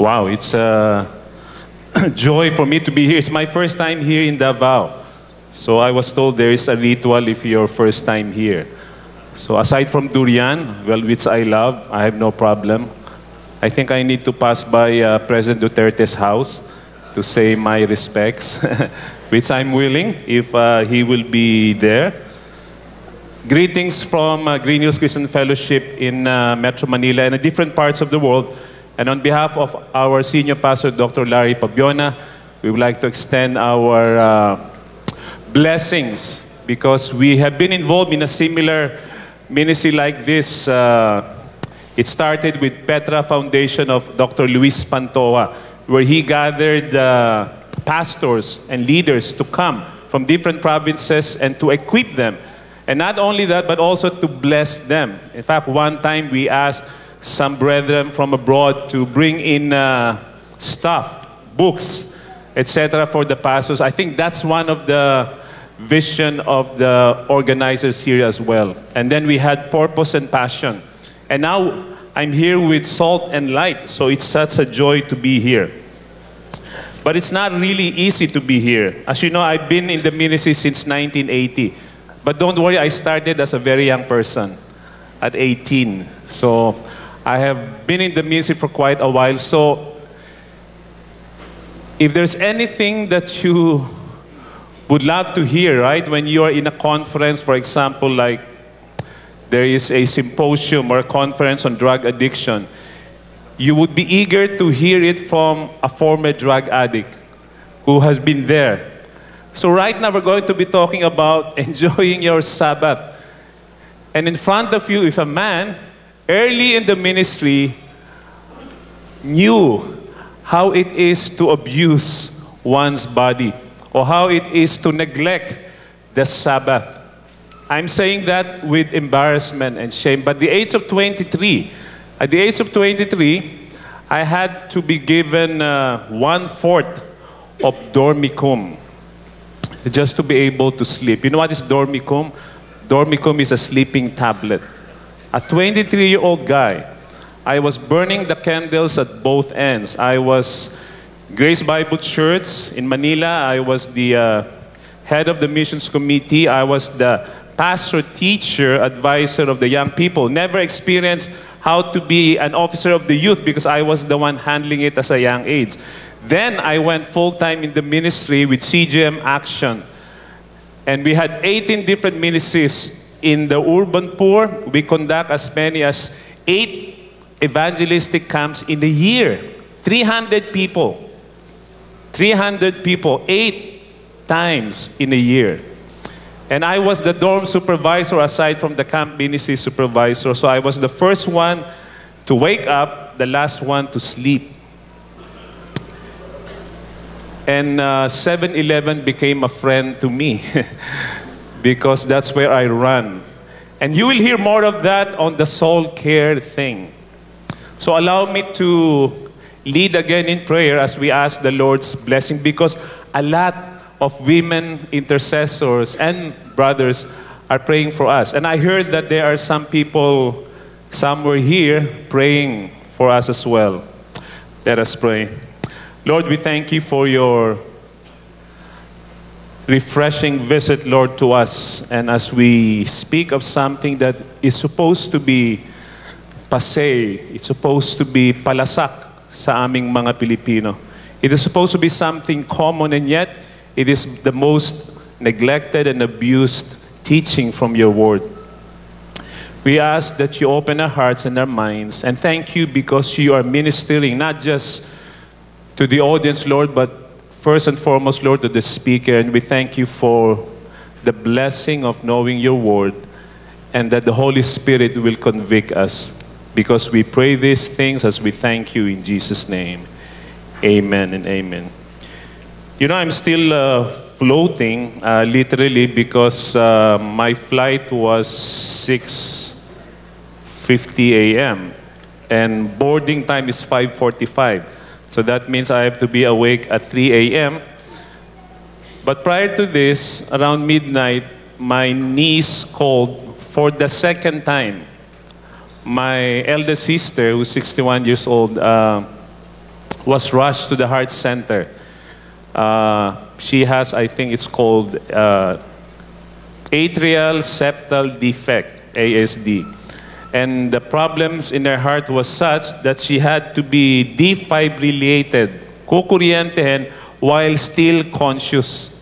Wow, it's a joy for me to be here. It's my first time here in Davao. So I was told there is a ritual if your first time here. So aside from durian, well, which I love, I have no problem. I think I need to pass by uh, President Duterte's house to say my respects, which I'm willing if uh, he will be there. Greetings from uh, Greenhills Christian Fellowship in uh, Metro Manila and different parts of the world. And on behalf of our senior pastor, Dr. Larry Pabiona, we would like to extend our uh, blessings because we have been involved in a similar ministry like this. Uh, it started with Petra Foundation of Dr. Luis Pantoja, where he gathered uh, pastors and leaders to come from different provinces and to equip them. And not only that, but also to bless them. In fact, one time we asked some brethren from abroad to bring in uh, stuff, books, etc. for the pastors. I think that's one of the vision of the organizers here as well. And then we had purpose and passion. And now I'm here with salt and light, so it's such a joy to be here. But it's not really easy to be here. As you know, I've been in the ministry since 1980. But don't worry, I started as a very young person at 18. So I have been in the ministry for quite a while. So if there's anything that you would love to hear, right, when you are in a conference, for example, like there is a symposium or a conference on drug addiction, you would be eager to hear it from a former drug addict who has been there. So, right now, we're going to be talking about enjoying your Sabbath. And in front of you, if a man early in the ministry knew how it is to abuse one's body or how it is to neglect the Sabbath. I'm saying that with embarrassment and shame. But the age of 23, at the age of 23, I had to be given uh, one fourth of dormicum just to be able to sleep. You know what is dormicum? Dormicum is a sleeping tablet. A 23 year old guy, I was burning the candles at both ends. I was Grace Bible Church in Manila. I was the uh, head of the missions committee. I was the pastor, teacher, advisor of the young people. Never experienced how to be an officer of the youth because I was the one handling it as a young age. Then I went full time in the ministry with CGM Action. And we had 18 different ministries in the urban poor. We conduct as many as eight evangelistic camps in a year. 300 people. 300 people, eight times in a year. And I was the dorm supervisor aside from the camp ministry supervisor. So I was the first one to wake up, the last one to sleep. And uh, 7 Eleven became a friend to me because that's where I run. And you will hear more of that on the soul care thing. So allow me to lead again in prayer as we ask the Lord's blessing because a lot of women intercessors and brothers are praying for us. And I heard that there are some people somewhere here praying for us as well. Let us pray. Lord, we thank you for your refreshing visit, Lord, to us. And as we speak of something that is supposed to be passe, it's supposed to be palasak sa aming mga Pilipino. It is supposed to be something common and yet it is the most neglected and abused teaching from your word. We ask that you open our hearts and our minds and thank you because you are ministering not just to the audience, Lord, but first and foremost, Lord, to the speaker. And we thank you for the blessing of knowing your word and that the Holy Spirit will convict us because we pray these things as we thank you in Jesus' name. Amen and amen. You know, I'm still uh, floating, uh, literally, because uh, my flight was 6.50 a.m. and boarding time is 5.45. So that means I have to be awake at 3 a.m. But prior to this, around midnight, my niece called for the second time my eldest sister, who's 61 years old, uh, was rushed to the heart center. Uh, she has, I think it's called uh, atrial septal defect, ASD. And the problems in her heart was such that she had to be defibrillated, kukuryentehin, while still conscious.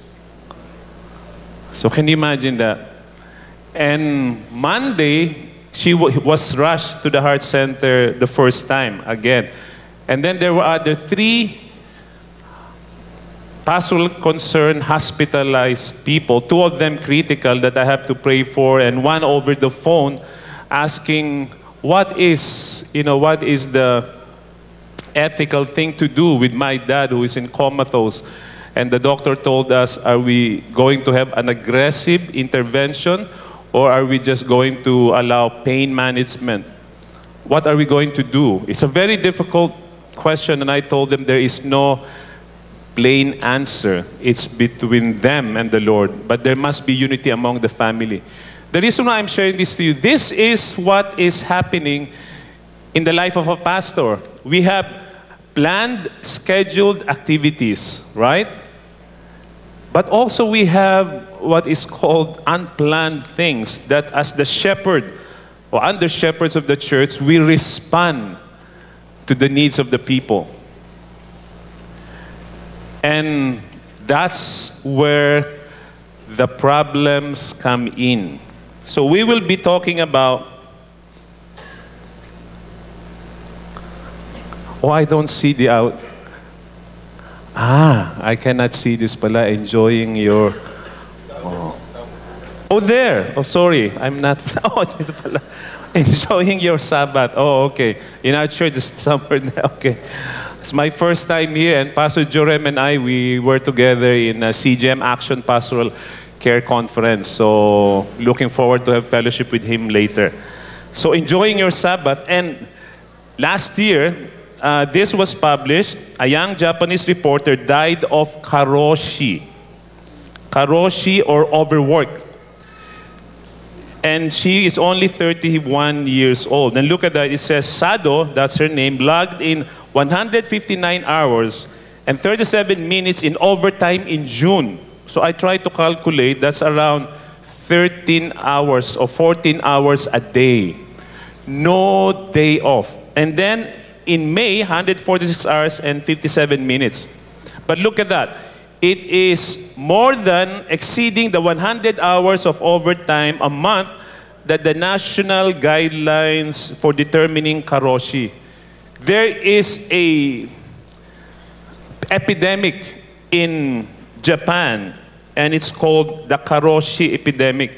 So can you imagine that? And Monday, she was rushed to the heart center the first time again. And then there were other three pastoral concern hospitalized people, two of them critical that I have to pray for, and one over the phone asking what is, you know, what is the ethical thing to do with my dad who is in comatose. And the doctor told us, are we going to have an aggressive intervention or are we just going to allow pain management? What are we going to do? It's a very difficult question, and I told them there is no plain answer. It's between them and the Lord, but there must be unity among the family. The reason why I'm sharing this to you, this is what is happening in the life of a pastor. We have planned, scheduled activities, right? But also we have what is called unplanned things that as the shepherd or under shepherds of the church, we respond to the needs of the people. And that's where the problems come in. So we will be talking about. Oh, I don't see the out. Ah, I cannot see this pala. Enjoying your. Oh, oh there. Oh, sorry. I'm not. Oh, pala. Enjoying your Sabbath. Oh, okay. In our church, it's somewhere there. Okay. It's my first time here, and Pastor Jorem and I, we were together in a CGM Action Pastoral Care Conference. So, looking forward to have fellowship with him later. So, enjoying your Sabbath. And last year, uh, this was published. A young Japanese reporter died of karoshi. Karoshi or overwork. And she is only 31 years old. And look at that. It says Sado, that's her name, logged in 159 hours and 37 minutes in overtime in June. So I try to calculate, that's around 13 hours or 14 hours a day. No day off. And then in May, 146 hours and 57 minutes. But look at that. It is more than exceeding the 100 hours of overtime a month that the national guidelines for determining karoshi. There is a epidemic in Japan and it's called the karoshi epidemic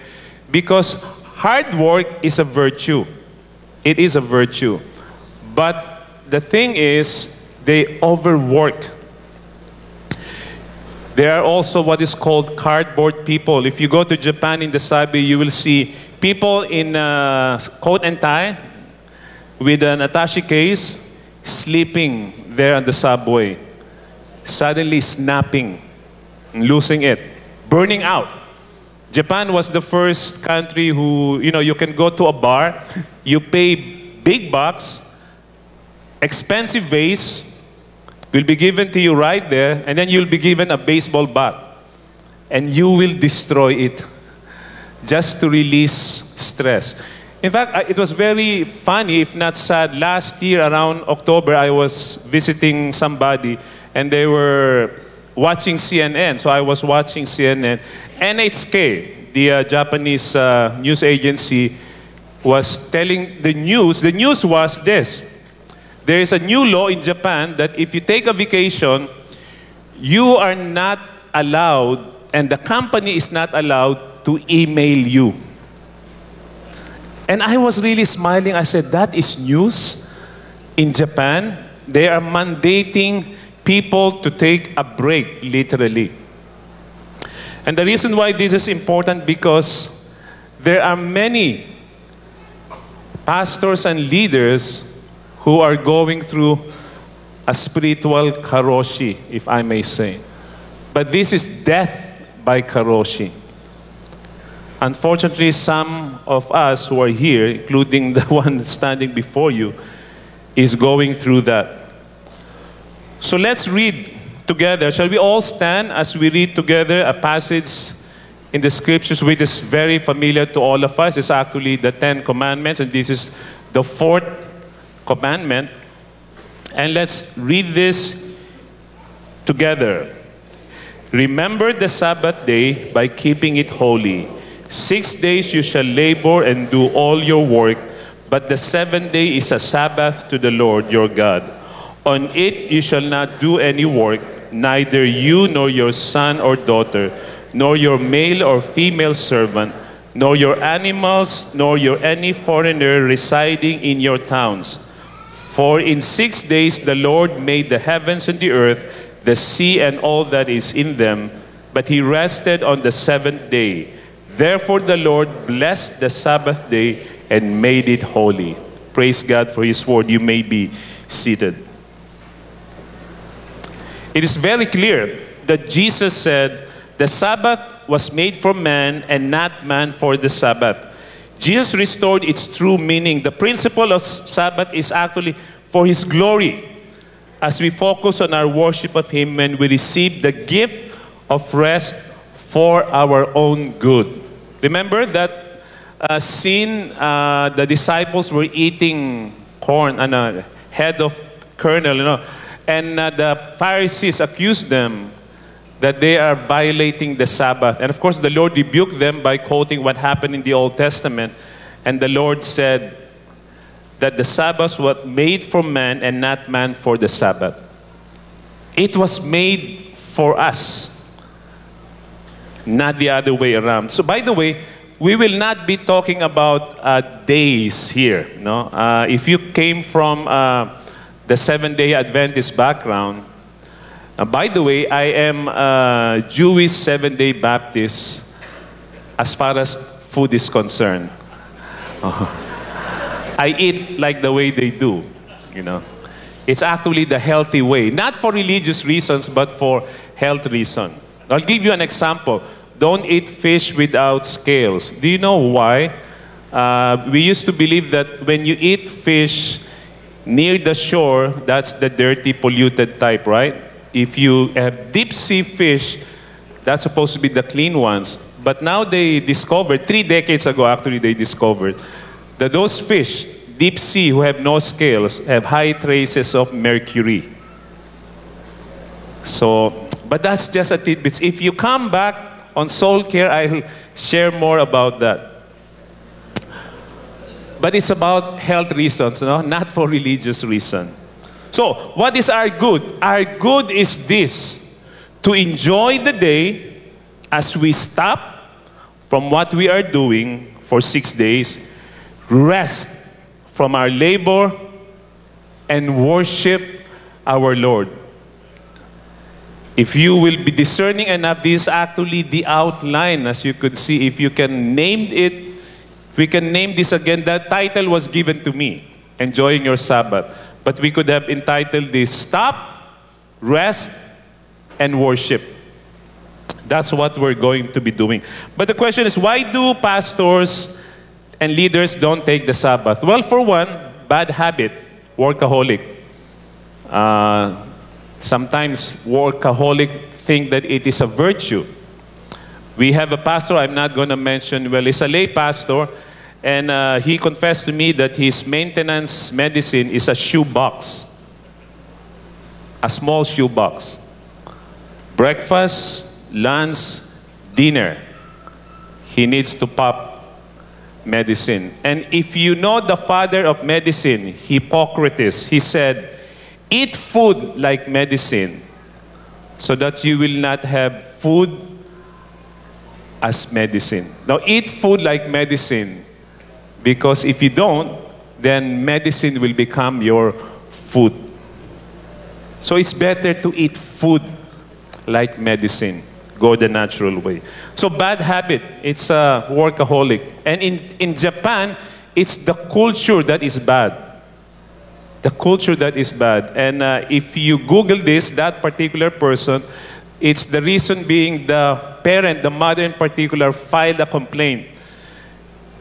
because hard work is a virtue. It is a virtue. But the thing is, they overwork. There are also what is called cardboard people. If you go to Japan in the subway, you will see people in a coat and tie with an attache case sleeping there on the subway, suddenly snapping, losing it, burning out. Japan was the first country who, you know, you can go to a bar, you pay big bucks, expensive vase will be given to you right there, and then you'll be given a baseball bat. And you will destroy it just to release stress. In fact, it was very funny, if not sad. Last year, around October, I was visiting somebody, and they were watching CNN. So I was watching CNN. NHK, the uh, Japanese uh, news agency, was telling the news. The news was this there is a new law in Japan that if you take a vacation, you are not allowed, and the company is not allowed to email you. And I was really smiling. I said, That is news in Japan. They are mandating people to take a break, literally. And the reason why this is important because there are many pastors and leaders who are going through a spiritual karoshi, if I may say. But this is death by karoshi. Unfortunately, some of us who are here, including the one standing before you, is going through that. So let's read together. Shall we all stand as we read together a passage in the scriptures which is very familiar to all of us? It's actually the Ten Commandments, and this is the fourth commandment. And let's read this together. Remember the Sabbath day by keeping it holy. Six days you shall labor and do all your work, but the seventh day is a Sabbath to the Lord your God. On it you shall not do any work, neither you nor your son or daughter, nor your male or female servant, nor your animals, nor your any foreigner residing in your towns. For in six days the Lord made the heavens and the earth, the sea and all that is in them, but he rested on the seventh day. Therefore the Lord blessed the Sabbath day and made it holy. Praise God for his word. You may be seated. It is very clear that Jesus said, The Sabbath was made for man and not man for the Sabbath. Jesus restored its true meaning. The principle of Sabbath is actually for his glory as we focus on our worship of Him and we receive the gift of rest for our own good. Remember that uh, scene, uh, the disciples were eating corn and a head of kernel, you know, and uh, the Pharisees accused them that they are violating the Sabbath. And of course, the Lord rebuked them by quoting what happened in the Old Testament. And the Lord said, that the Sabbath was made for man and not man for the Sabbath. It was made for us, not the other way around. So, by the way, we will not be talking about uh, days here. No? Uh, if you came from uh, the Seventh day Adventist background, by the way, I am a Jewish Seventh day Baptist as far as food is concerned. Uh-huh. I eat like the way they do, you know. It's actually the healthy way, not for religious reasons, but for health reason. I'll give you an example. Don't eat fish without scales. Do you know why? Uh, we used to believe that when you eat fish near the shore, that's the dirty, polluted type, right? If you have deep sea fish, that's supposed to be the clean ones. But now they discovered, three decades ago actually, they discovered that those fish, deep sea, who have no scales, have high traces of mercury. So, but that's just a tidbit. If you come back on soul care, I'll share more about that. But it's about health reasons, no? not for religious reason. So, what is our good? Our good is this to enjoy the day as we stop from what we are doing for six days rest from our labor and worship our Lord. If you will be discerning enough, this is actually the outline, as you could see. If you can name it, we can name this again, that title was given to me, Enjoying Your Sabbath. But we could have entitled this Stop, Rest, and Worship. That's what we're going to be doing. But the question is, why do pastors and leaders don't take the Sabbath? Well, for one, bad habit, workaholic. Uh, sometimes workaholic think that it is a virtue. We have a pastor, I'm not going to mention, well, he's a lay pastor, and uh, he confessed to me that his maintenance medicine is a shoe box, a small shoe box. Breakfast, lunch, dinner. He needs to pop medicine. And if you know the father of medicine, Hippocrates, he said, Eat food like medicine, so that you will not have food as medicine. Now, eat food like medicine, because if you don't, then medicine will become your food. So it's better to eat food like medicine go the natural way. So bad habit, it's a workaholic. And in, in Japan, it's the culture that is bad. The culture that is bad. And uh, if you Google this, that particular person, it's the reason being the parent, the mother in particular, filed a complaint.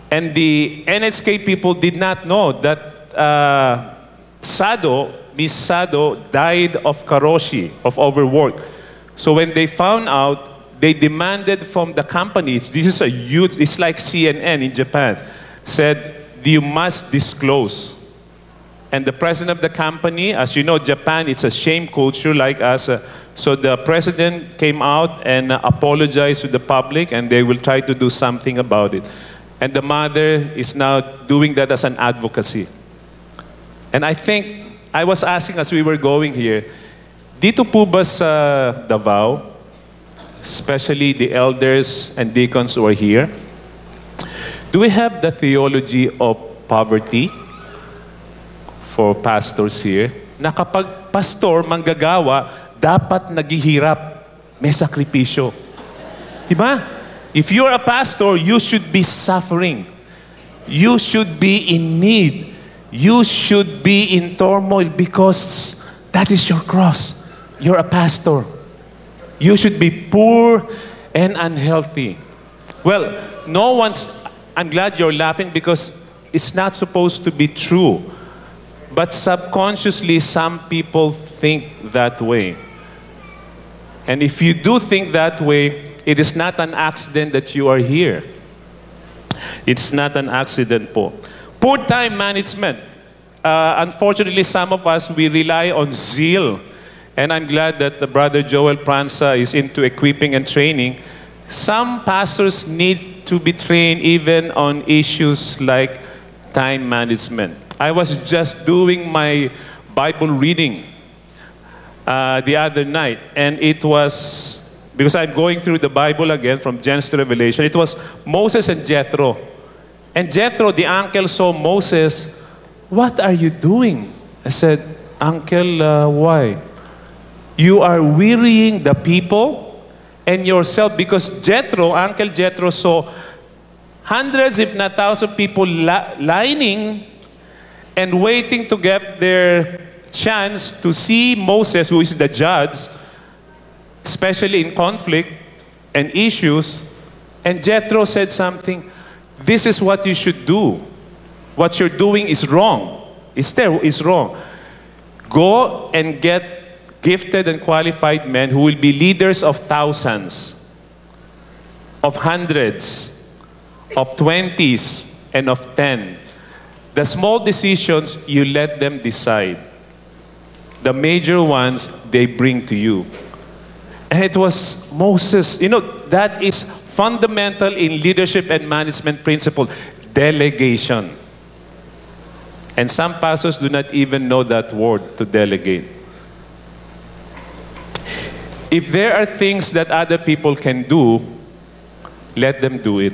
And the NHK people did not know that uh, Sado, Miss Sado, died of karoshi, of overwork. So when they found out, they demanded from the companies, this is a huge, it's like CNN in Japan, said, you must disclose. And the president of the company, as you know, Japan, it's a shame culture like us. Uh, so the president came out and apologized to the public, and they will try to do something about it. And the mother is now doing that as an advocacy. And I think, I was asking as we were going here, dito po ba sa Davao, especially the elders and deacons who are here, do we have the theology of poverty for pastors here? Na kapag pastor, manggagawa, dapat naghihirap, may sakripisyo. Diba? If you're a pastor, you should be suffering. You should be in need. You should be in turmoil because that is your cross. You're a pastor. You should be poor and unhealthy. Well, no one's, I'm glad you're laughing because it's not supposed to be true. But subconsciously, some people think that way. And if you do think that way, it is not an accident that you are here. It's not an accident po. Poor time management. Uh, unfortunately, some of us, we rely on zeal. And I'm glad that the brother Joel Pranza is into equipping and training. Some pastors need to be trained even on issues like time management. I was just doing my Bible reading uh, the other night, and it was because I'm going through the Bible again from Genesis to Revelation. It was Moses and Jethro. And Jethro, the uncle, saw Moses. What are you doing? I said, Uncle, uh, why? You are wearying the people and yourself because Jethro, Uncle Jethro, saw hundreds, if not thousands, people li- lining and waiting to get their chance to see Moses, who is the judge, especially in conflict and issues. And Jethro said something this is what you should do. What you're doing is wrong. It's there, is wrong. Go and get gifted and qualified men who will be leaders of thousands, of hundreds, of twenties, and of ten. The small decisions, you let them decide. The major ones, they bring to you. And it was Moses. You know, that is fundamental in leadership and management principle delegation. And some pastors do not even know that word to delegate. If there are things that other people can do, let them do it.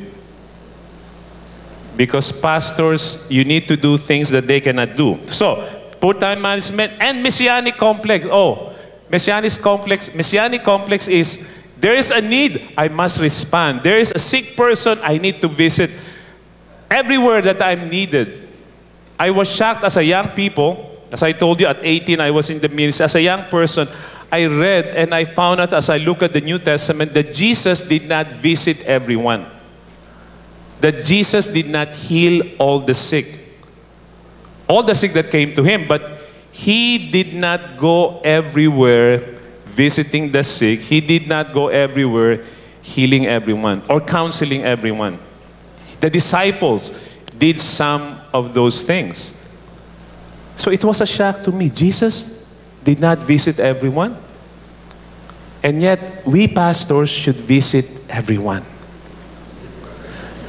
Because pastors, you need to do things that they cannot do. So, poor time management and messianic complex. Oh, messianic complex. Messianic complex is there is a need, I must respond. There is a sick person, I need to visit. Everywhere that I'm needed. I was shocked as a young people. As I told you, at 18, I was in the ministry. As a young person, I read and I found out as I look at the New Testament that Jesus did not visit everyone. That Jesus did not heal all the sick. All the sick that came to him, but he did not go everywhere visiting the sick. He did not go everywhere healing everyone or counseling everyone. The disciples did some of those things. So it was a shock to me. Jesus did not visit everyone. And yet, we pastors should visit everyone.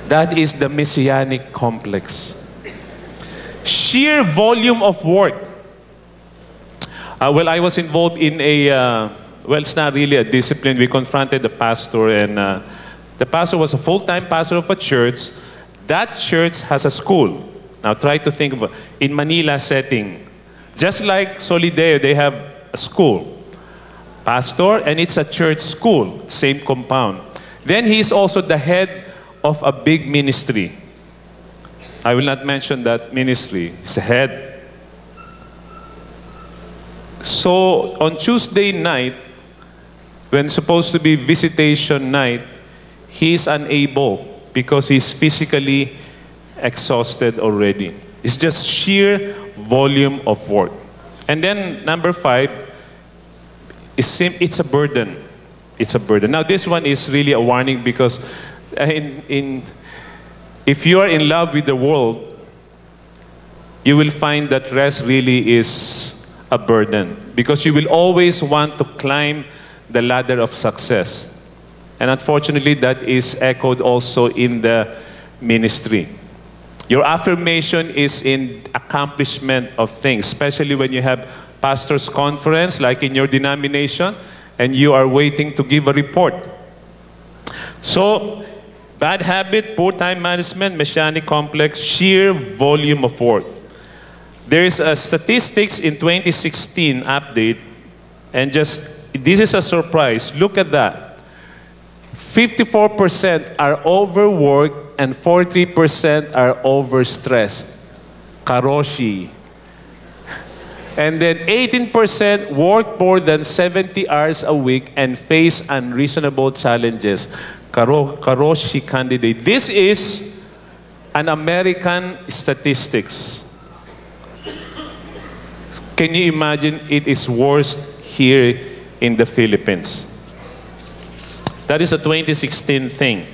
That is the messianic complex. Sheer volume of work. Uh, well, I was involved in a, uh, well, it's not really a discipline. We confronted the pastor, and uh, the pastor was a full time pastor of a church. That church has a school. Now, try to think of in Manila setting. Just like Solideo, they have a school. Pastor, and it's a church school, same compound. Then he is also the head of a big ministry. I will not mention that ministry. A head. So on Tuesday night, when supposed to be visitation night, he is unable because he's physically exhausted already. It's just sheer volume of work. And then number five, it's a burden. It's a burden. Now this one is really a warning because uh, in, in, if you are in love with the world, you will find that rest really is a burden because you will always want to climb the ladder of success. And unfortunately, that is echoed also in the ministry. Your affirmation is in accomplishment of things, especially when you have pastor's conference, like in your denomination, and you are waiting to give a report. So, bad habit, poor time management, messianic complex, sheer volume of work. There is a statistics in 2016 update, and just this is a surprise. Look at that. 54% are overworked and 40% are overstressed. Karoshi. And then 18% work more than 70 hours a week and face unreasonable challenges. Karo, Karoshi candidate. This is an American statistics. Can you imagine it is worse here in the Philippines? That is a 2016 thing.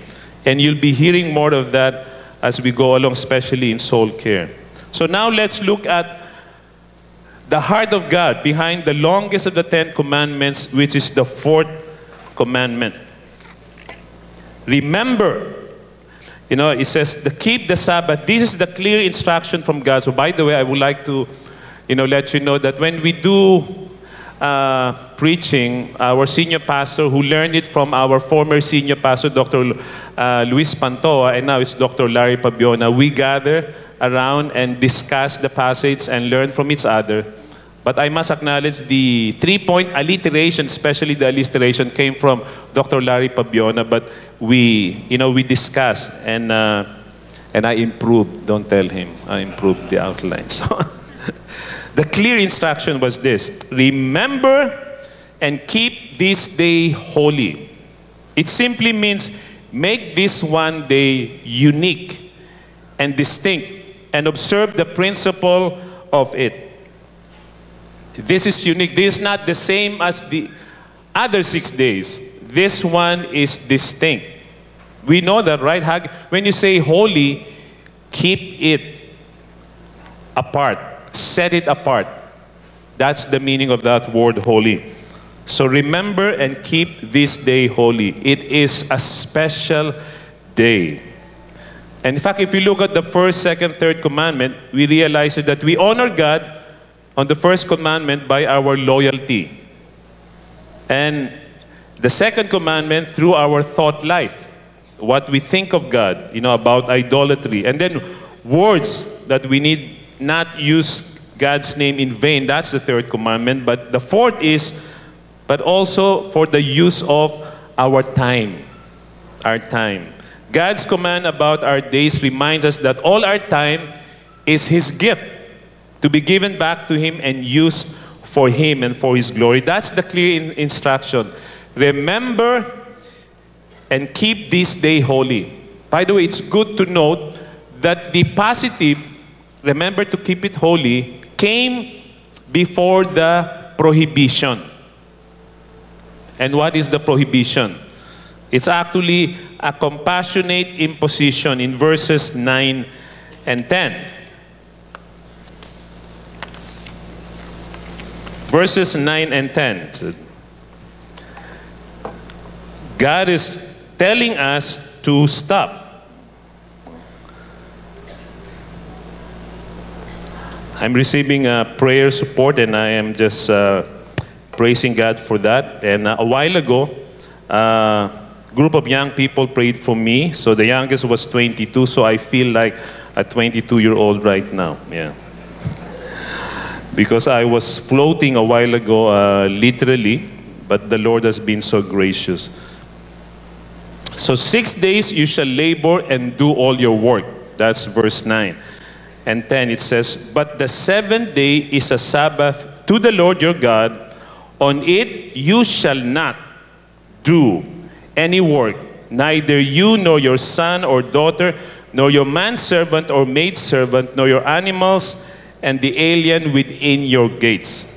And you'll be hearing more of that as we go along, especially in soul care. So now let's look at the heart of God behind the longest of the Ten Commandments, which is the fourth commandment. Remember, you know, it says, the keep the Sabbath. This is the clear instruction from God. So, by the way, I would like to, you know, let you know that when we do uh, preaching, our senior pastor, who learned it from our former senior pastor, Dr. Uh, Luis Pantoja, and now it's Dr. Larry Pabiona, we gather around and discuss the passage and learn from each other. But I must acknowledge the three-point alliteration, especially the alliteration, came from Dr. Larry Pabiona. But we, you know, we discussed and uh, and I improved. Don't tell him. I improved the outline. So the clear instruction was this: remember and keep this day holy. It simply means make this one day unique and distinct, and observe the principle of it. This is unique. This is not the same as the other six days. This one is distinct. We know that, right? When you say holy, keep it apart, set it apart. That's the meaning of that word holy. So remember and keep this day holy. It is a special day. And in fact, if you look at the first, second, third commandment, we realize that we honor God on the first commandment by our loyalty. And the second commandment through our thought life, what we think of God, you know, about idolatry. And then words that we need not use God's name in vain. That's the third commandment. But the fourth is, but also for the use of our time. Our time. God's command about our days reminds us that all our time is His gift to be given back to Him and used for Him and for His glory. That's the clear in instruction. Remember and keep this day holy. By the way, it's good to note that the positive, remember to keep it holy, came before the prohibition. And what is the prohibition? It's actually a compassionate imposition in verses 9 and 10. Verses 9 and 10. God is telling us to stop. I'm receiving uh, prayer support and I am just uh, praising God for that. And uh, a while ago, a group of young people prayed for me. So the youngest was 22, so I feel like a 22 year old right now. Yeah because I was floating a while ago, uh, literally, but the Lord has been so gracious. So, six days you shall labor and do all your work. That's verse 9. And 10 it says, But the seventh day is a Sabbath to the Lord your God. On it you shall not do any work, neither you nor your son or daughter, nor your manservant or maidservant, nor your animals and the alien within your gates.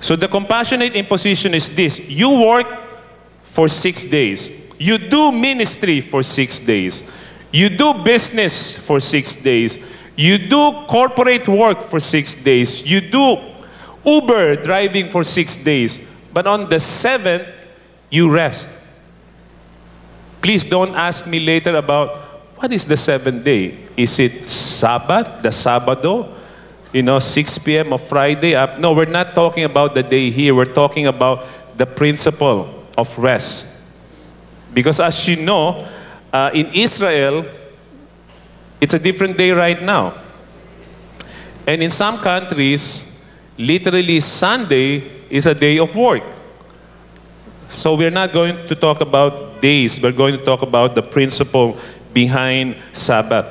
So the compassionate imposition is this you work for six days, you do ministry for six days, you do business for six days, you do corporate work for six days, you do Uber driving for six days, but on the seventh, you rest. Please don't ask me later about what is the seventh day? Is it Sabbath, the Sabado? You know, 6 p.m. of Friday up? No, we're not talking about the day here. We're talking about the principle of rest. Because as you know, uh, in Israel, it's a different day right now. And in some countries, literally Sunday is a day of work. So we're not going to talk about days, we're going to talk about the principle behind Sabbath.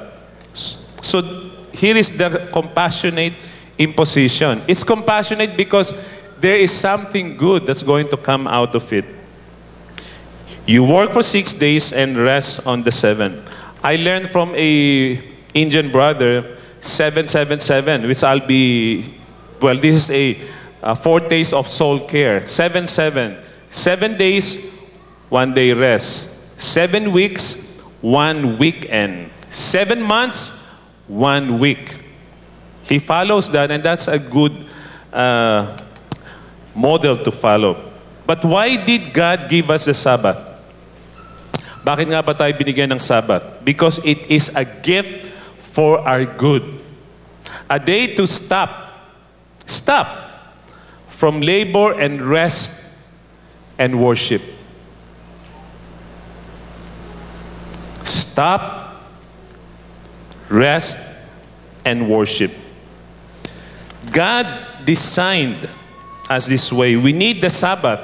So here is the compassionate imposition. It's compassionate because there is something good that's going to come out of it. You work for six days and rest on the seventh. I learned from a Indian brother, 777, which I'll be, well, this is a, a four days of soul care. 7 7. Seven days, one day rest. Seven weeks, one weekend. Seven months, one week. He follows that, and that's a good uh, model to follow. But why did God give us the Sabbath? Bakit nga ba tayo binigyan ng Sabbath? Because it is a gift for our good. A day to stop. Stop from labor and rest and worship. Stop, rest, and worship. God designed us this way. We need the Sabbath.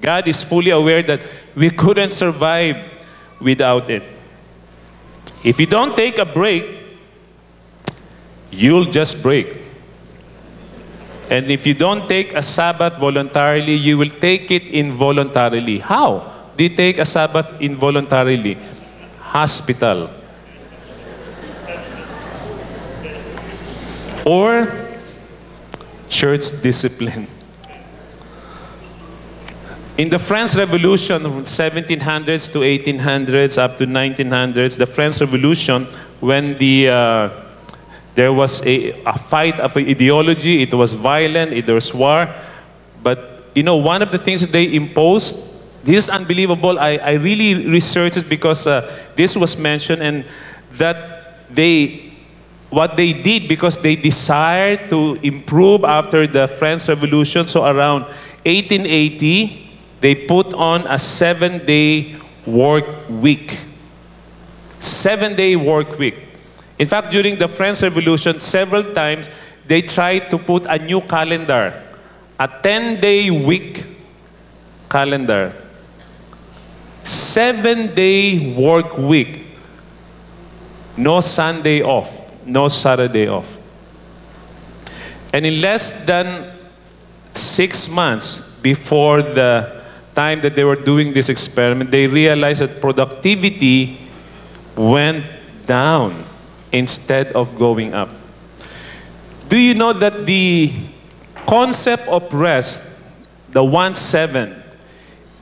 God is fully aware that we couldn't survive without it. If you don't take a break, you'll just break. And if you don't take a Sabbath voluntarily, you will take it involuntarily. How do you take a Sabbath involuntarily? Hospital. Or church discipline. In the French Revolution from 1700s to 1800s up to 1900s, the French Revolution, when the uh, there was a, a fight of ideology, it was violent, it was war, but you know one of the things that they imposed, this is unbelievable. I, I really researched it because uh, this was mentioned, and that they what they did because they desired to improve after the French Revolution. So around 1880, they put on a seven day work week. Seven day work week. In fact, during the French Revolution, several times they tried to put a new calendar, a 10 day week calendar. Seven day work week. No Sunday off, no Saturday off. And in less than six months before the time that they were doing this experiment, they realized that productivity went down instead of going up. Do you know that the concept of rest, the 1 7,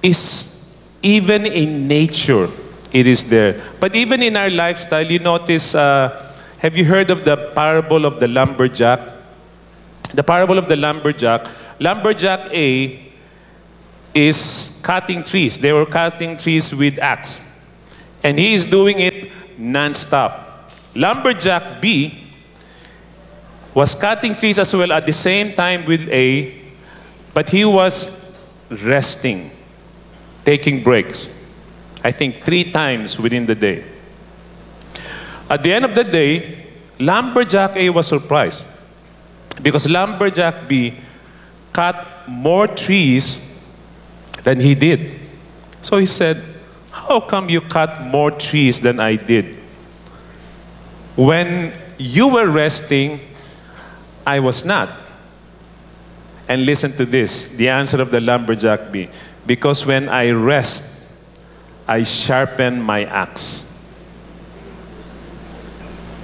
is even in nature, it is there. But even in our lifestyle, you notice, uh, have you heard of the parable of the lumberjack? The parable of the lumberjack. Lumberjack A is cutting trees. They were cutting trees with axe. And he is doing it non-stop. Lumberjack B was cutting trees as well at the same time with A, but he was resting, taking breaks. I think three times within the day. At the end of the day, Lumberjack A was surprised because Lumberjack B cut more trees than he did. So he said, How come you cut more trees than I did? When you were resting, I was not. And listen to this the answer of the lumberjack B. because when I rest, I sharpen my axe.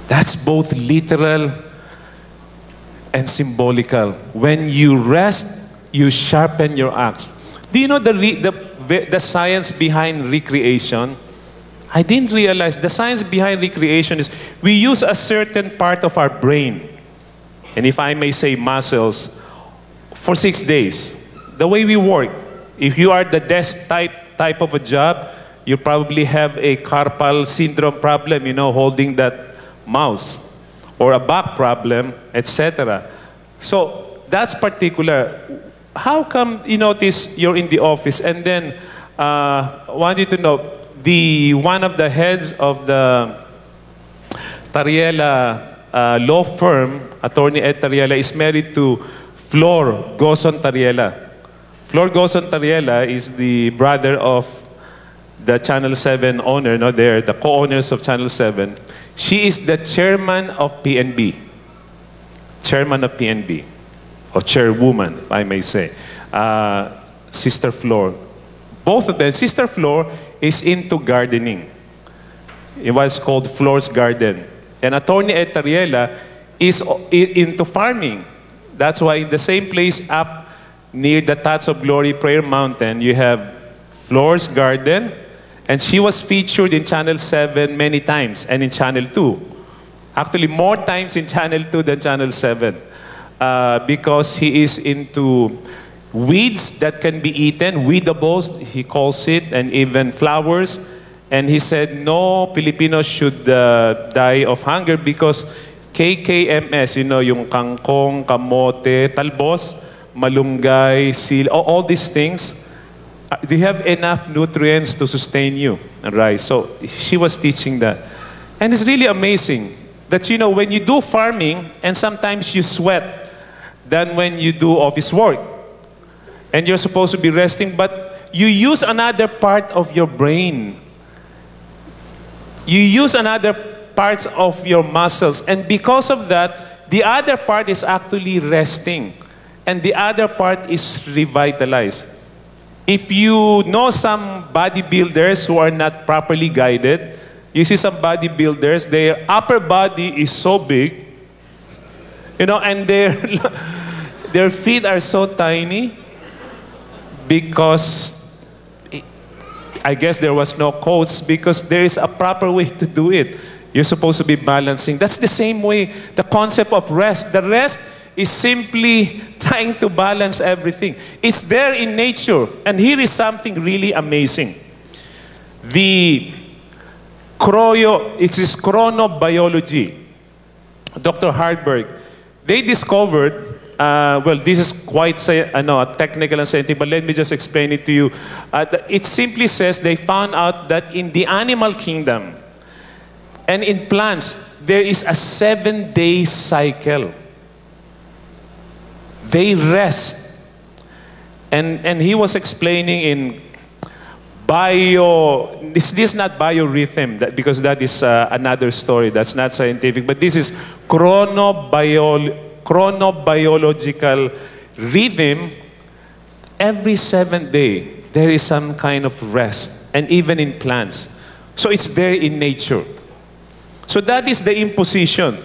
That's both literal and symbolical. When you rest, you sharpen your axe. Do you know the, the, the science behind recreation? I didn't realize the science behind recreation is we use a certain part of our brain, and if I may say muscles, for six days. The way we work, if you are the desk type, type of a job, you probably have a carpal syndrome problem, you know, holding that mouse, or a back problem, etc. So that's particular. How come you notice you're in the office and then uh, I want you to know the one of the heads of the Tarriela uh, law firm, attorney Ed Tarriela, is married to Flor Gozon Tarriela. Flor Gozon Tarriela is the brother of the Channel 7 owner, no, they're the co-owners of Channel 7. She is the chairman of PNB. Chairman of PNB, or chairwoman, if I may say. Uh, Sister Flor. Both of them, Sister Flor is into gardening. It was called Flor's Garden. And Attorney Ed Tarriela is into farming. That's why in the same place up near the Tots of Glory Prayer Mountain, you have Flor's Garden, and she was featured in Channel 7 many times and in Channel 2. Actually, more times in Channel 2 than Channel 7 uh, because he is into weeds that can be eaten, weedables, he calls it, and even flowers. And he said, no Filipinos should uh, die of hunger because KKMS, you know, yung kangkong, kamote, talbos, malunggay, sil, all, all these things, Uh, they have enough nutrients to sustain you rice. So she was teaching that. And it's really amazing that, you know, when you do farming, and sometimes you sweat than when you do office work and you're supposed to be resting, but you use another part of your brain. You use another parts of your muscles, and because of that, the other part is actually resting, and the other part is revitalized. If you know some bodybuilders who are not properly guided, you see some bodybuilders, their upper body is so big, you know, and their, their feet are so tiny because I guess there was no coach because there is a proper way to do it. You're supposed to be balancing. That's the same way the concept of rest. The rest is simply trying to balance everything. It's there in nature. And here is something really amazing. The cryo, it is chronobiology. Dr. Halberg, they discovered uh, well, this is quite uh, technical and scientific, but let me just explain it to you. Uh, it simply says they found out that in the animal kingdom and in plants, there is a seven day cycle. They rest. And, and he was explaining in bio, this, this is not biorhythm, that, because that is uh, another story. That's not scientific, but this is chronobiological rhythm, every seventh day, there is some kind of rest, and even in plants. So it's there in nature. So that is the imposition.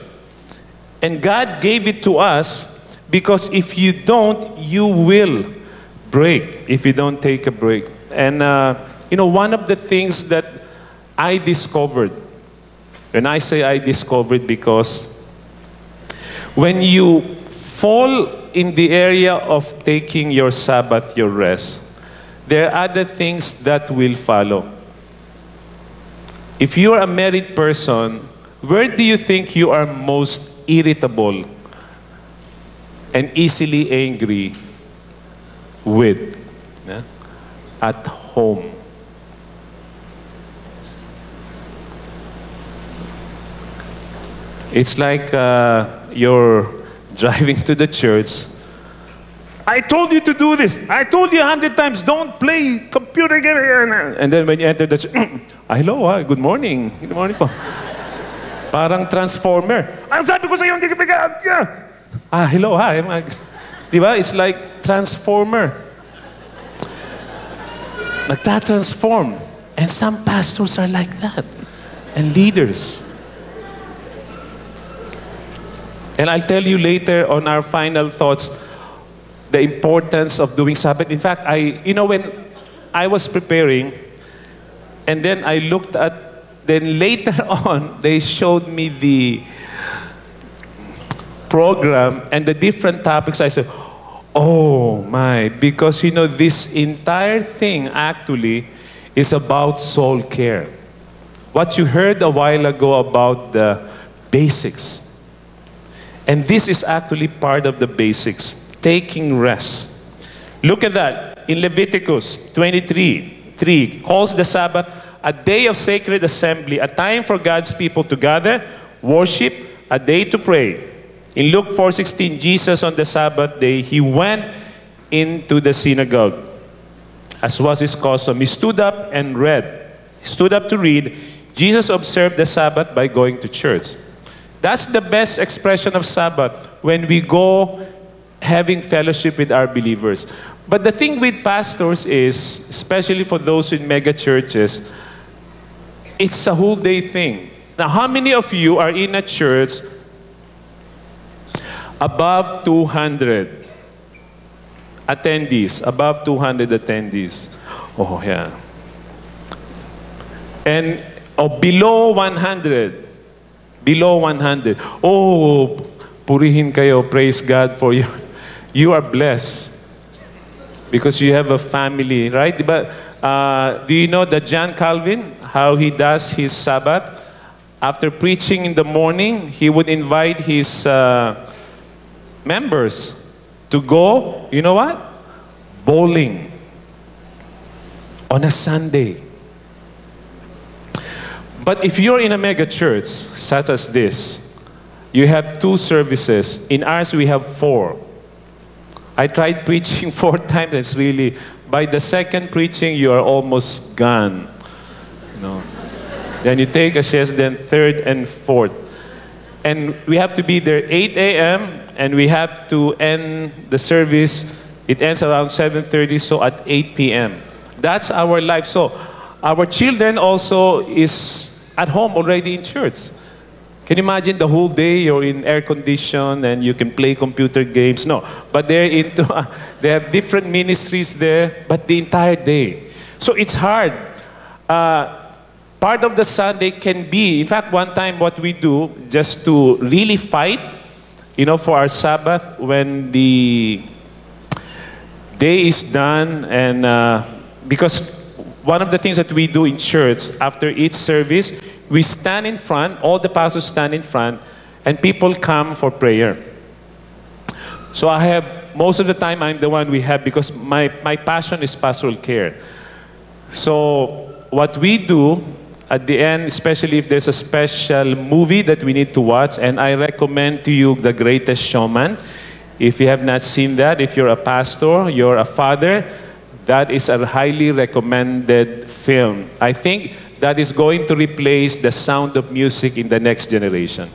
And God gave it to us because if you don't, you will break if you don't take a break. And, uh, you know, one of the things that I discovered, and I say I discovered because when you fall in the area of taking your Sabbath, your rest, there are other things that will follow. If you are a married person, where do you think you are most irritable and easily angry with? Yeah? At home. It's like uh, you're driving to the church. I told you to do this. I told you a hundred times, don't play computer game. And then when you enter the church, hello, ah, good morning. Good morning po. Parang transformer. Ang sabi ko sa iyo, hindi ka Ah, hello, hi. Di ba? It's like transformer. Nagta-transform. And some pastors are like that. And leaders. And I'll tell you later on our final thoughts the importance of doing Sabbath. In fact, I, you know, when I was preparing, and then I looked at, then later on, they showed me the program and the different topics. I said, oh my, because you know, this entire thing actually is about soul care. What you heard a while ago about the basics. And this is actually part of the basics taking rest. Look at that in Leviticus 23 3 calls the Sabbath a day of sacred assembly, a time for God's people to gather, worship, a day to pray. In Luke 4:16, Jesus on the Sabbath day, he went into the synagogue. As was his custom, he stood up and read. He stood up to read. Jesus observed the Sabbath by going to church. That's the best expression of Sabbath when we go having fellowship with our believers. But the thing with pastors is, especially for those in mega churches, it's a whole day thing. Now, how many of you are in a church above 200 attendees? Above 200 attendees. Oh, yeah. And oh, below 100. Below 100. Oh, purihin kayo. Praise God for you. You are blessed because you have a family, right? But uh, do you know that John Calvin, how he does his Sabbath? After preaching in the morning, he would invite his uh, members to go, you know what? Bowling on a Sunday. But if you're in a mega church such as this, you have two services. In ours, we have four. I tried preaching four times. It's really, by the second preaching, you are almost gone. No. Then you take a siesta, then third and fourth. And we have to be there 8 a.m. and we have to end the service. It ends around 7.30, so at 8 p.m. That's our life. So our children also is at home already in church. Can you imagine the whole day you're in air condition and you can play computer games? No, but they're into, they have different ministries there, but the entire day. So it's hard. Uh, part of the Sunday can be, in fact, one time what we do just to really fight, you know, for our Sabbath when the day is done and uh, because one of the things that we do in church after each service we stand in front, all the pastors stand in front, and people come for prayer. So I have, most of the time, I'm the one we have because my, my passion is pastoral care. So what we do at the end, especially if there's a special movie that we need to watch, and I recommend to you The Greatest Showman. If you have not seen that, if you're a pastor, you're a father, that is a highly recommended film. I think that is going to replace the sound of music in the next generation.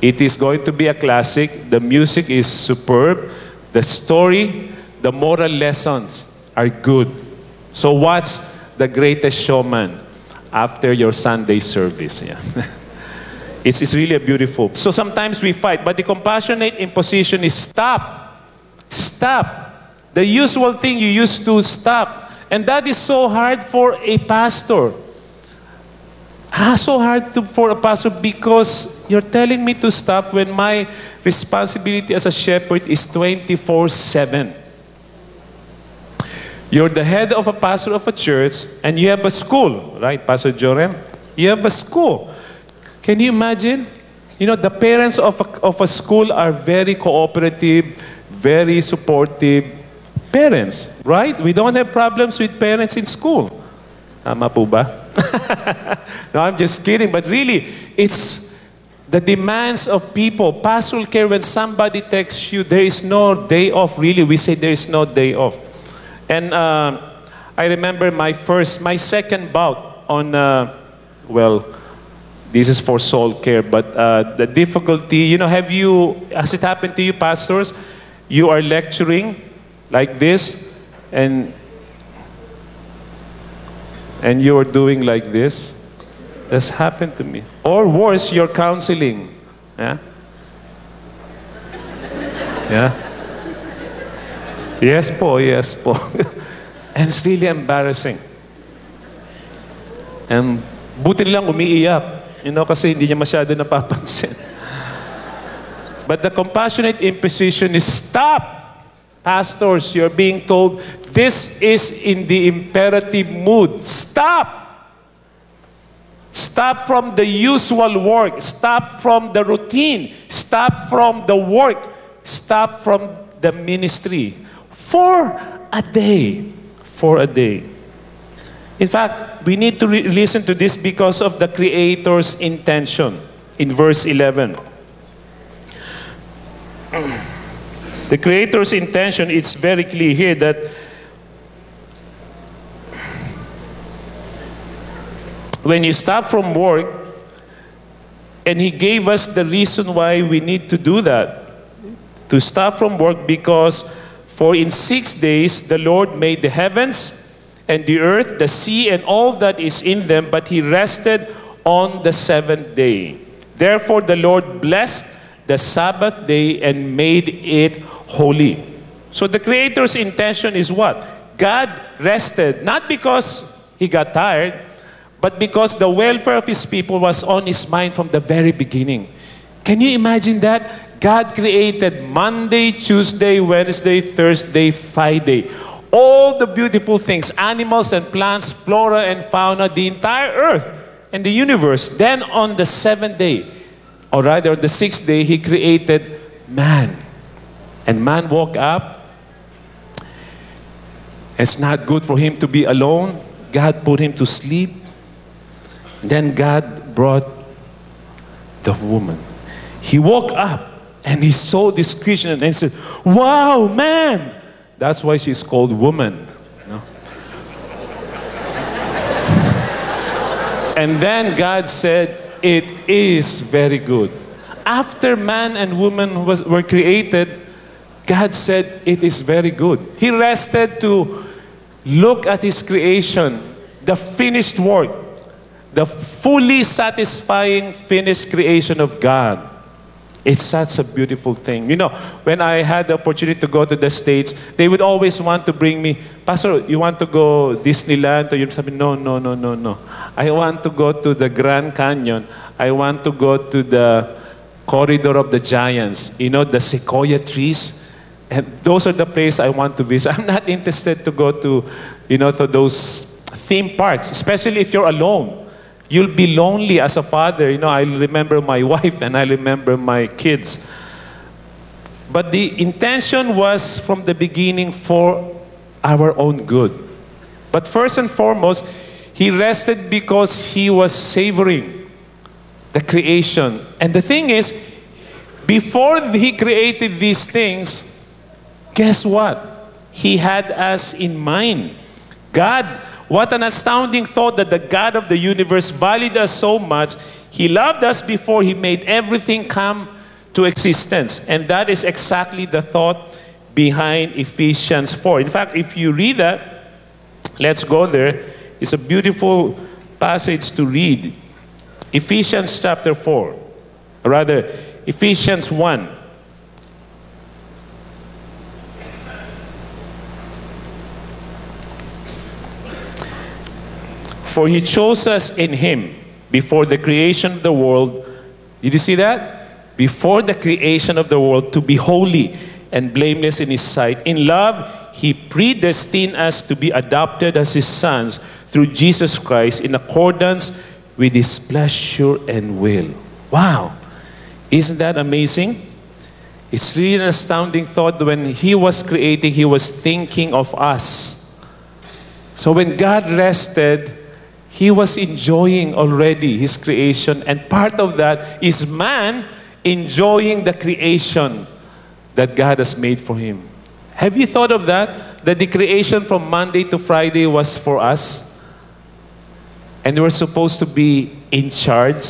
It is going to be a classic. The music is superb. The story, the moral lessons are good. So, what's the greatest showman after your Sunday service? Yeah. it's, it's really a beautiful. So, sometimes we fight, but the compassionate imposition is stop. Stop. The usual thing you used to stop. And that is so hard for a pastor ah, so hard to, for a pastor because you're telling me to stop when my responsibility as a shepherd is 24 7. You're the head of a pastor of a church and you have a school, right, Pastor Jorem? You have a school. Can you imagine? You know, the parents of a, of a school are very cooperative, very supportive parents, right? We don't have problems with parents in school. Tama po ba? no, I'm just kidding. But really, it's the demands of people. Pastoral care, when somebody texts you, there is no day off. Really, we say there is no day off. And uh, I remember my first, my second bout on, uh, well, this is for soul care, but uh, the difficulty, you know, have you, has it happened to you, pastors? You are lecturing like this, and and you're doing like this, that's happened to me. Or worse, you're counseling. Yeah? Yeah? Yes po, yes po. and it's really embarrassing. And buti lang umiiyak. You know, kasi hindi niya masyado napapansin. But the compassionate imposition is stop. Pastors, you're being told this is in the imperative mood. Stop. Stop from the usual work. Stop from the routine. Stop from the work. Stop from the ministry. For a day. For a day. In fact, we need to listen to this because of the Creator's intention in verse 11. The Creator's intention, it's very clear here that when you stop from work, and He gave us the reason why we need to do that to stop from work because for in six days the Lord made the heavens and the earth, the sea, and all that is in them, but He rested on the seventh day. Therefore, the Lord blessed the Sabbath day and made it holy. So, the Creator's intention is what? God rested, not because He got tired, but because the welfare of His people was on His mind from the very beginning. Can you imagine that? God created Monday, Tuesday, Wednesday, Thursday, Friday. All the beautiful things, animals and plants, flora and fauna, the entire earth and the universe. Then on the seventh day, or rather the sixth day, He created man. And man woke up. It's not good for him to be alone. God put him to sleep. Then God brought the woman. He woke up and he saw this creature and he said, Wow, man! That's why she's called woman. know. and then God said, It is very good. After man and woman was, were created, God said, It is very good. He rested to look at His creation, the finished work, the fully satisfying finished creation of God. It's such a beautiful thing. You know, when I had the opportunity to go to the States, they would always want to bring me, Pastor, you want to go Disneyland? Or you sabi, no, no, no, no, no. I want to go to the Grand Canyon. I want to go to the corridor of the giants. You know, the sequoia trees. And those are the places I want to visit. I'm not interested to go to, you know, to those theme parks, especially if you're alone. You'll be lonely as a father. You know, I remember my wife and I remember my kids. But the intention was from the beginning for our own good. But first and foremost, he rested because he was savoring the creation. And the thing is, before he created these things, guess what? He had us in mind. God what an astounding thought that the God of the universe valued us so much. He loved us before He made everything come to existence. And that is exactly the thought behind Ephesians 4. In fact, if you read that, let's go there. It's a beautiful passage to read. Ephesians chapter 4, rather, Ephesians 1. For he chose us in him before the creation of the world. Did you see that? Before the creation of the world to be holy and blameless in his sight. In love, he predestined us to be adopted as his sons through Jesus Christ in accordance with his pleasure and will. Wow. Isn't that amazing? It's really an astounding thought when he was creating, he was thinking of us. So when God rested, he was enjoying already his creation, and part of that is man enjoying the creation that God has made for him. Have you thought of that? That the creation from Monday to Friday was for us, and we're supposed to be in charge.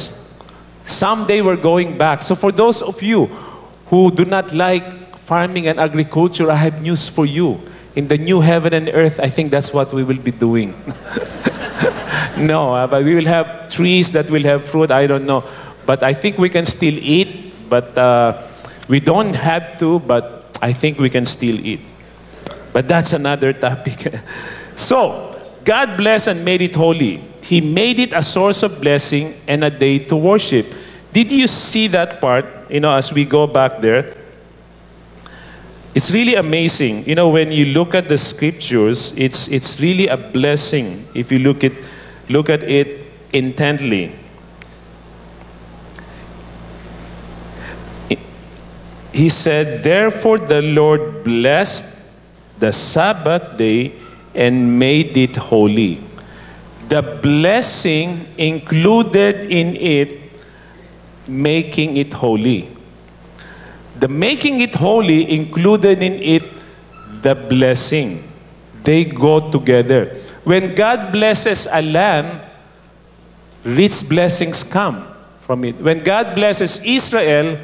Someday we're going back. So, for those of you who do not like farming and agriculture, I have news for you. In the new heaven and earth, I think that's what we will be doing. no, uh, but we will have trees that will have fruit. I don't know. But I think we can still eat, but uh, we don't have to, but I think we can still eat. But that's another topic. so, God blessed and made it holy. He made it a source of blessing and a day to worship. Did you see that part? You know, as we go back there, it's really amazing. You know, when you look at the scriptures, it's, it's really a blessing if you look at, look at it intently. He said, Therefore the Lord blessed the Sabbath day and made it holy. The blessing included in it making it holy. The making it holy included in it the blessing. They go together. When God blesses a land, rich blessings come from it. When God blesses Israel,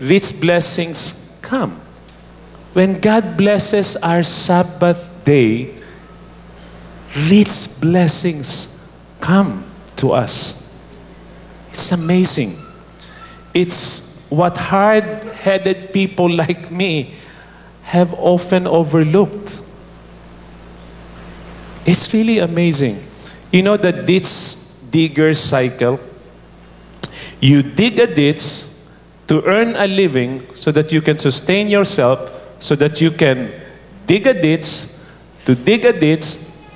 rich blessings come. When God blesses our Sabbath day, rich blessings come to us. It's amazing. It's what hard headed people like me have often overlooked. It's really amazing. You know the ditch digger cycle? You dig a ditch to earn a living so that you can sustain yourself, so that you can dig a ditch, to dig a ditch,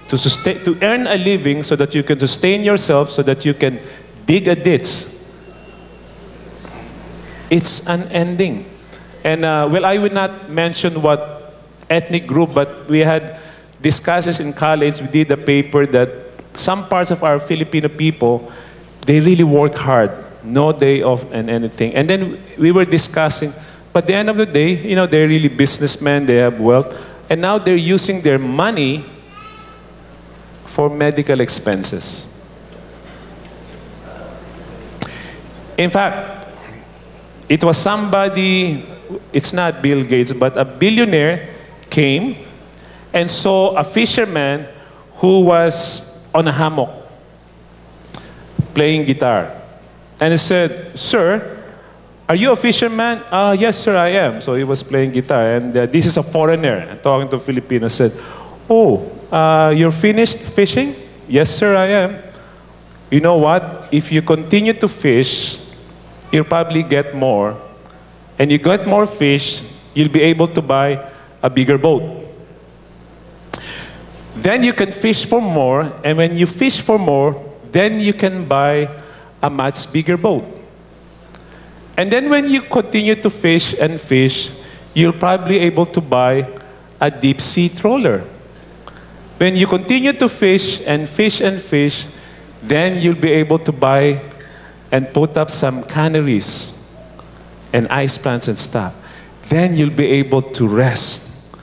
to, sustain, to earn a living so that you can sustain yourself, so that you can dig a ditch. It's unending. And uh, well, I will not mention what ethnic group, but we had discussions in college. We did a paper that some parts of our Filipino people, they really work hard, no day off and anything. And then we were discussing, but the end of the day, you know, they're really businessmen, they have wealth, and now they're using their money for medical expenses. In fact, it was somebody, it's not Bill Gates, but a billionaire came and saw a fisherman who was on a hammock playing guitar. And he said, Sir, are you a fisherman? Ah, yes, sir, I am. So he was playing guitar. And uh, this is a foreigner talking to Filipino. said, Oh, uh, you're finished fishing? Yes, sir, I am. You know what? If you continue to fish, you'll probably get more. And you get more fish, you'll be able to buy a bigger boat. Then you can fish for more, and when you fish for more, then you can buy a much bigger boat. And then when you continue to fish and fish, you'll probably able to buy a deep sea trawler. When you continue to fish and fish and fish, then you'll be able to buy and put up some canneries and ice plants and stuff. Then you'll be able to rest.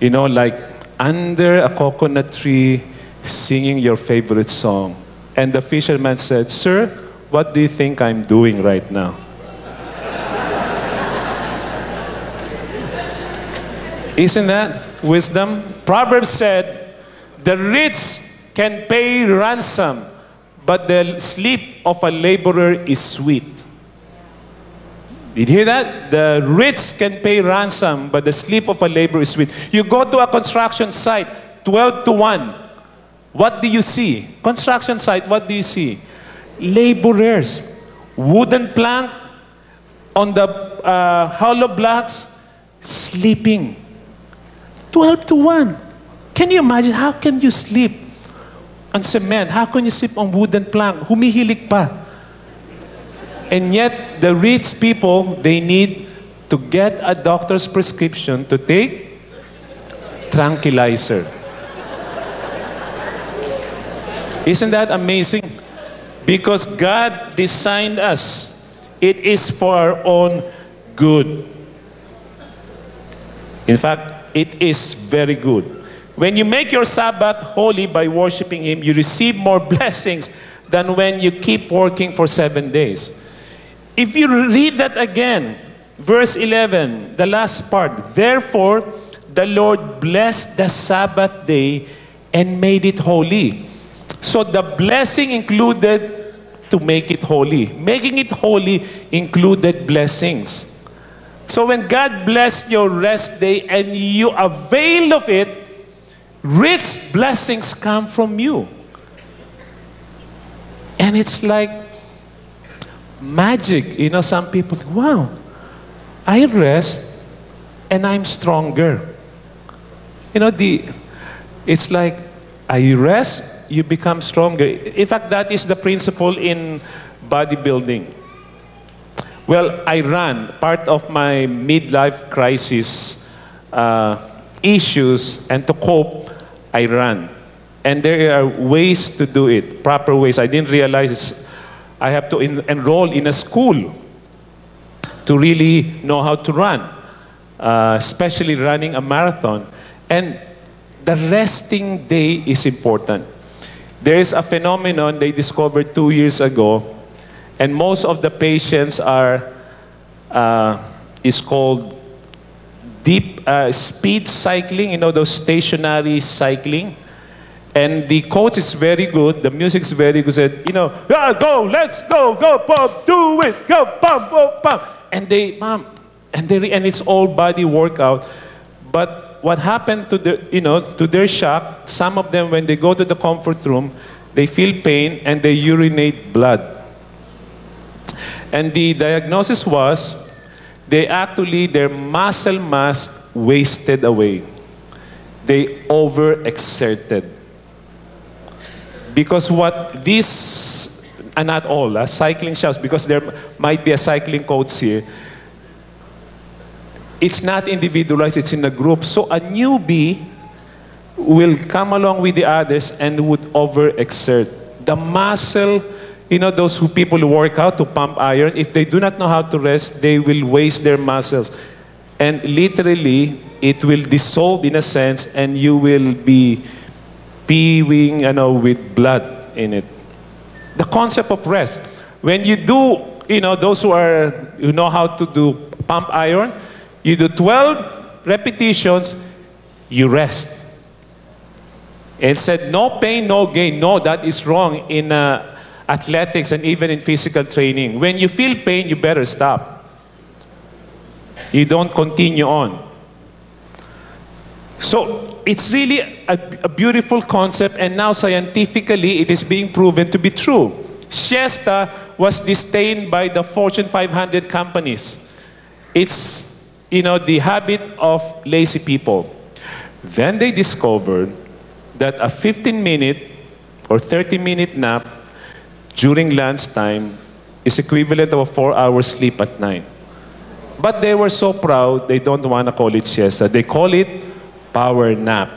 You know, like under a coconut tree singing your favorite song. And the fisherman said, Sir, what do you think I'm doing right now? Isn't that wisdom? Proverbs said, The rich can pay ransom, but the sleep of a laborer is sweet. Did you hear that? The rich can pay ransom, but the sleep of a laborer is sweet. You go to a construction site, 12 to 1. What do you see? Construction site, what do you see? Laborers, wooden plank on the uh, hollow blocks, sleeping. 12 to 1. Can you imagine? How can you sleep on cement? How can you sleep on wooden plank? Humihilik pa. And yet, the rich people, they need to get a doctor's prescription to take tranquilizer. Isn't that amazing? Because God designed us. It is for our own good. In fact, it is very good. When you make your Sabbath holy by worshiping Him, you receive more blessings than when you keep working for seven days. If you read that again, verse 11, the last part, therefore the Lord blessed the Sabbath day and made it holy. So the blessing included to make it holy. Making it holy included blessings. So when God blessed your rest day and you avail of it, rich blessings come from you. And it's like magic. You know, some people think, wow, I rest and I'm stronger. You know, the it's like I rest, you become stronger. In fact, that is the principle in bodybuilding. Well, I ran part of my midlife crisis uh, issues, and to cope, I ran. And there are ways to do it, proper ways. I didn't realize I have to enroll in a school to really know how to run, uh, especially running a marathon. And the resting day is important. There is a phenomenon they discovered two years ago, and most of the patients are uh, is called deep uh, speed cycling. You know those stationary cycling, and the coach is very good. The music is very good. Said, you know, ah, go, let's go, go, pump, do it, go, pump, pump, pump, and they, mom, and they, and it's all body workout, but what happened to the, you know, to their shock, some of them, when they go to the comfort room, they feel pain and they urinate blood. And the diagnosis was they actually, their muscle mass wasted away. They overexerted. Because what these, and not all, uh, cycling shops, because there might be a cycling coach here, it's not individualized, it's in a group. So a newbie will come along with the others and would overexert. The muscle, you know, those who people who work out to pump iron, if they do not know how to rest, they will waste their muscles. And literally, it will dissolve in a sense, and you will be peeing, you know, with blood in it. The concept of rest. When you do, you know, those who are, who know how to do pump iron, you do 12 repetitions, you rest. And said, no pain, no gain. No, that is wrong in uh, athletics and even in physical training. When you feel pain, you better stop. You don't continue on. So it's really a, a beautiful concept, and now scientifically it is being proven to be true. Siesta was disdained by the Fortune 500 companies. It's you know, the habit of lazy people. Then they discovered that a 15 minute or 30 minute nap during lunchtime is equivalent of a four hour sleep at night. But they were so proud, they don't want to call it siesta. They call it power nap.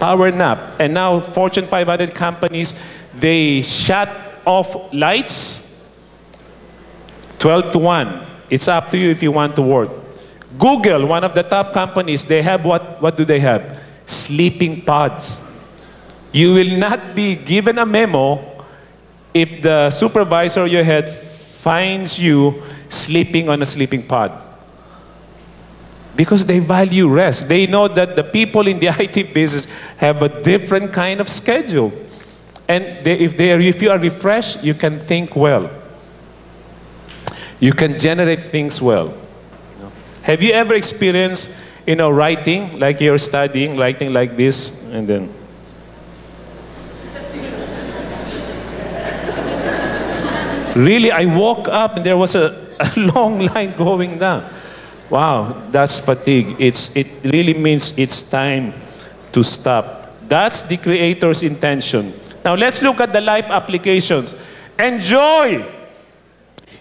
power nap. And now Fortune 500 companies, they shut off lights 12 to 1 it's up to you if you want to work. Google, one of the top companies, they have what, what do they have? Sleeping pods. You will not be given a memo if the supervisor or your head finds you sleeping on a sleeping pod. Because they value rest. They know that the people in the IT business have a different kind of schedule. And they, if, they are, if you are refreshed, you can think well you can generate things well. Have you ever experienced, you know, writing, like you're studying, writing like this, and then... really, I woke up and there was a, a long line going down. Wow, that's fatigue. It's, it really means it's time to stop. That's the Creator's intention. Now let's look at the life applications. Enjoy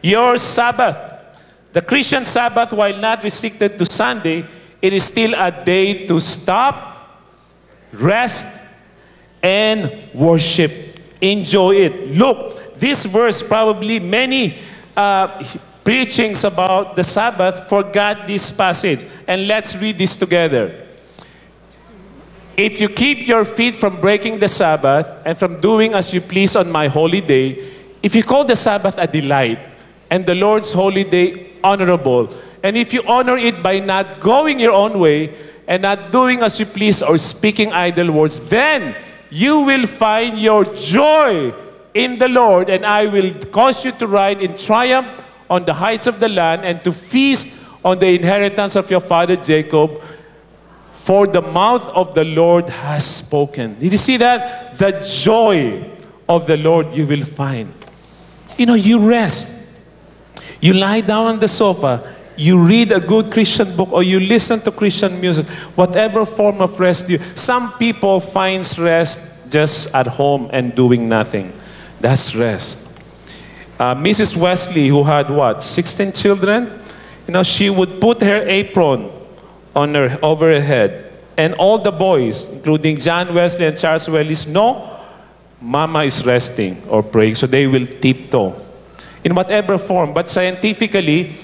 your Sabbath. The Christian Sabbath, while not restricted to Sunday, it is still a day to stop, rest, and worship. Enjoy it. Look, this verse, probably many uh, preachings about the Sabbath forgot this passage. And let's read this together. If you keep your feet from breaking the Sabbath and from doing as you please on my holy day, if you call the Sabbath a delight, and the Lord's holy day honorable. And if you honor it by not going your own way and not doing as you please or speaking idle words, then you will find your joy in the Lord, and I will cause you to ride in triumph on the heights of the land and to feast on the inheritance of your father Jacob, for the mouth of the Lord has spoken. Did you see that? The joy of the Lord you will find. You know, you rest. You lie down on the sofa. You read a good Christian book or you listen to Christian music, whatever form of rest you. Some people finds rest just at home and doing nothing. That's rest. Uh, Mrs. Wesley, who had what, 16 children, you know, she would put her apron on her over her head, and all the boys, including John Wesley and Charles Wesley, know Mama is resting or praying, so they will tiptoe in whatever form. But scientifically,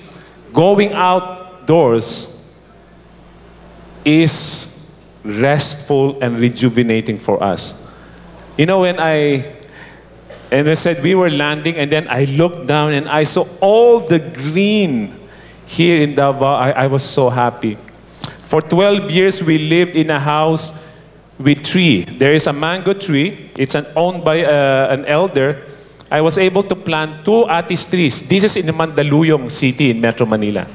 going outdoors is restful and rejuvenating for us. You know, when I and I said we were landing, and then I looked down and I saw all the green here in Davao. I, I was so happy. For 12 years, we lived in a house with tree. There is a mango tree. It's an, owned by uh, an elder. I was able to plant two atis trees. This is in Mandaluyong City in Metro Manila.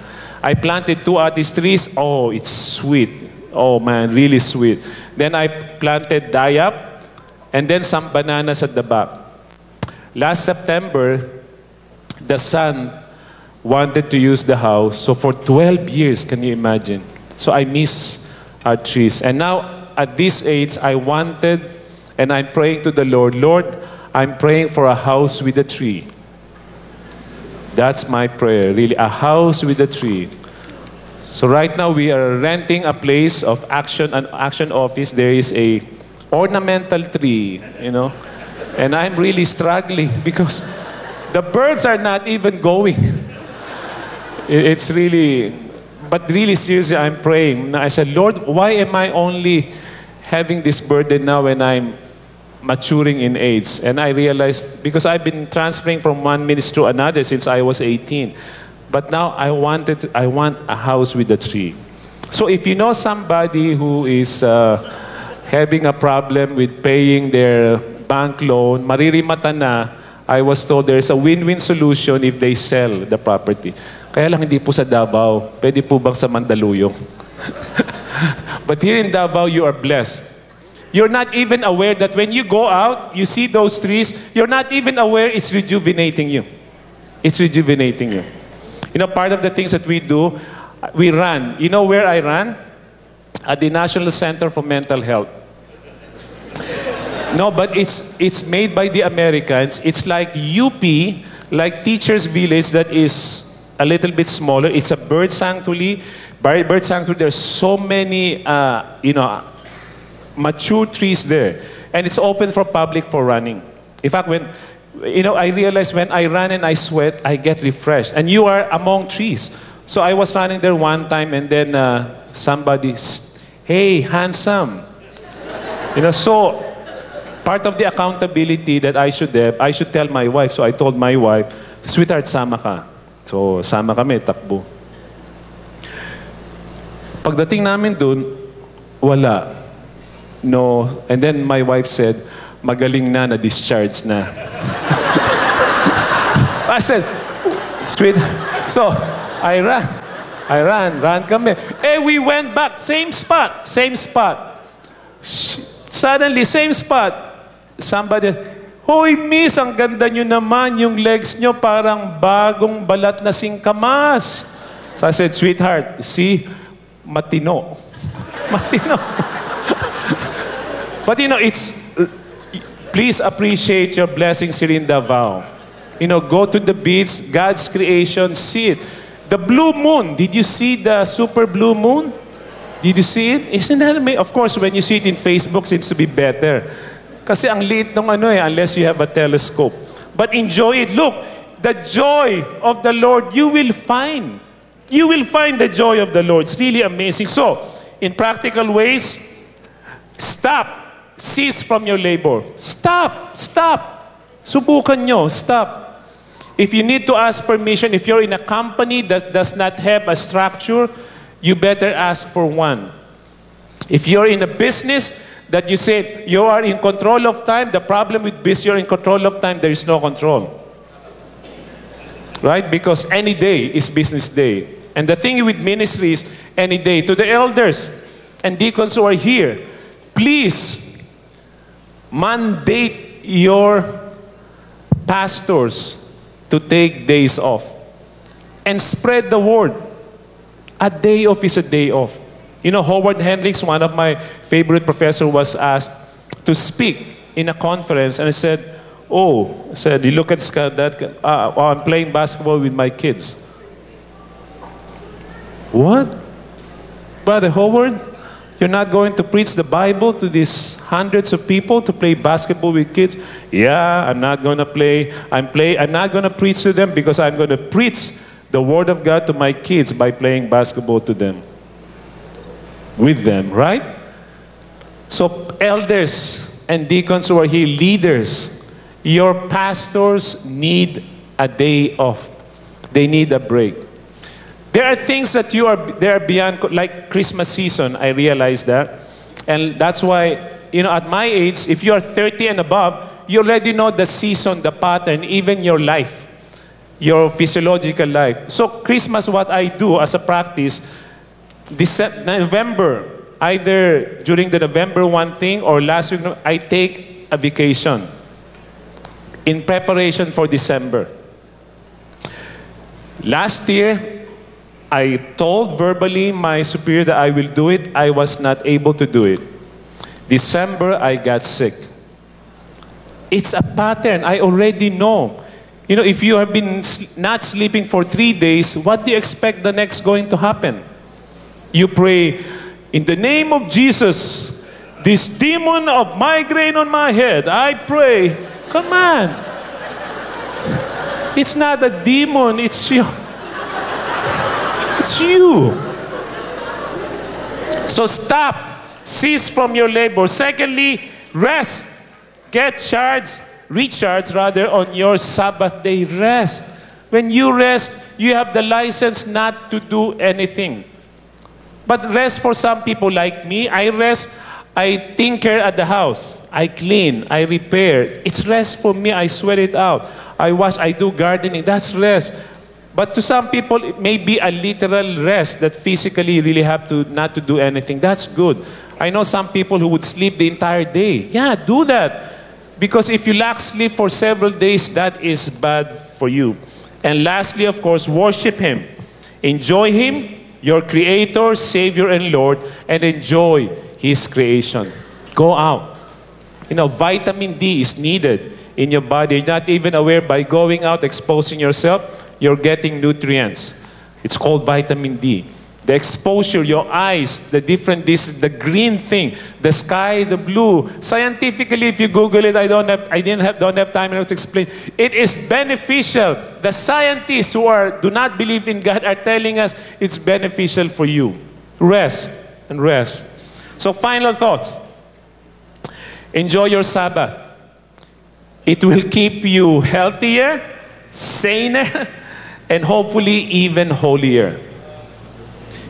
I planted two atis trees. Oh, it's sweet. Oh man, really sweet. Then I planted dayap and then some bananas at the back. Last September, the son wanted to use the house. So for 12 years, can you imagine? So I miss our trees. And now at this age, I wanted and I'm praying to the Lord, Lord, I'm praying for a house with a tree. That's my prayer, really, a house with a tree. So right now we are renting a place of action, an action office. There is a ornamental tree, you know. And I'm really struggling because the birds are not even going. It's really, but really seriously, I'm praying. I said, Lord, why am I only having this burden now when I'm maturing in age? And I realized because I've been transferring from one ministry to another since I was 18. But now I wanted, I want a house with a tree. So if you know somebody who is uh, having a problem with paying their bank loan, maririmata na, I was told there's a win-win solution if they sell the property. Kaya lang hindi po sa Davao. Pwede po bang sa Mandaluyong? but here in Davao, you are blessed. You're not even aware that when you go out, you see those trees, you're not even aware it's rejuvenating you. It's rejuvenating you. You know, part of the things that we do, we run. You know where I run? At the National Center for Mental Health. No, but it's it's made by the Americans. It's like UP, like Teachers Village that is a little bit smaller. It's a bird sanctuary. Bird sanctuary. There's so many, uh, you know, mature trees there, and it's open for public for running. In fact, when you know, I realize when I run and I sweat, I get refreshed. And you are among trees. So I was running there one time, and then uh, somebody, hey, handsome. You know, so part of the accountability that I should have, I should tell my wife. So I told my wife, sweetheart, sama ka. So sama kami, takbo. Pagdating namin dun, wala. No. And then my wife said, magaling na, na-discharge na. I said, sweet. So, I ran. I ran, ran kami. Eh, we went back, same spot, same spot. Suddenly, same spot. Somebody, Hoy, miss, ang ganda nyo naman. Yung legs nyo parang bagong balat na singkamas. So I said, sweetheart, see, matino. matino. But you know, it's, please appreciate your blessings here in Davao. You know, go to the beach, God's creation, see it. The blue moon, did you see the super blue moon? Did you see it? Isn't that amazing? Of course, when you see it in Facebook, seems to be better. Kasi ang liit ng ano eh, unless you have a telescope. But enjoy it. Look, the joy of the Lord you will find. You will find the joy of the Lord. It's really amazing. So, in practical ways, stop. Cease from your labor. Stop. Stop. Subukan nyo. Stop. If you need to ask permission, if you're in a company that does not have a structure, you better ask for one. If you're in a business that you said you are in control of time, the problem with business, you're in control of time, there is no control. right? Because any day is business day. And the thing with ministry is any day. To the elders and deacons who are here, please mandate your pastors to take days off and spread the word. A day off is a day off. You know, Howard Hendricks, one of my favorite professors, was asked to speak in a conference, and he said, "Oh, I said, you look at that. Uh, I'm playing basketball with my kids." What, Brother Howard? You're not going to preach the Bible to these hundreds of people to play basketball with kids? Yeah, I'm not going to play. I'm play. I'm not going to preach to them because I'm going to preach the Word of God to my kids by playing basketball to them. With them, right? So, elders and deacons who are here, leaders, your pastors need a day off. They need a break. There are things that you are there beyond, like Christmas season. I realize that, and that's why you know at my age, if you are 30 and above, you already know the season, the pattern, even your life your physiological life. So Christmas, what I do as a practice, December, November, either during the November one thing or last week, I take a vacation in preparation for December. Last year, I told verbally my superior that I will do it. I was not able to do it. December, I got sick. It's a pattern. I already know. You know, if you have been not sleeping for three days, what do you expect the next going to happen? You pray, in the name of Jesus, this demon of migraine on my head, I pray, come on. It's not a demon, it's you. It's you. So stop. Cease from your labor. Secondly, rest. Get charged recharge rather on your Sabbath day rest. When you rest, you have the license not to do anything. But rest for some people like me, I rest, I tinker at the house. I clean, I repair. It's rest for me, I sweat it out. I wash, I do gardening. That's rest. But to some people, it may be a literal rest that physically really have to not to do anything. That's good. I know some people who would sleep the entire day. Yeah, do that. Because if you lack sleep for several days, that is bad for you. And lastly, of course, worship Him. Enjoy Him, your Creator, Savior, and Lord, and enjoy His creation. Go out. You know, vitamin D is needed in your body. You're not even aware by going out, exposing yourself, you're getting nutrients. It's called vitamin D the exposure, your eyes, the different, this, the green thing, the sky, the blue. Scientifically, if you Google it, I don't have, I didn't have, don't have time to explain. It is beneficial. The scientists who are, do not believe in God are telling us it's beneficial for you. Rest and rest. So final thoughts. Enjoy your Sabbath. It will keep you healthier, saner, and hopefully even holier.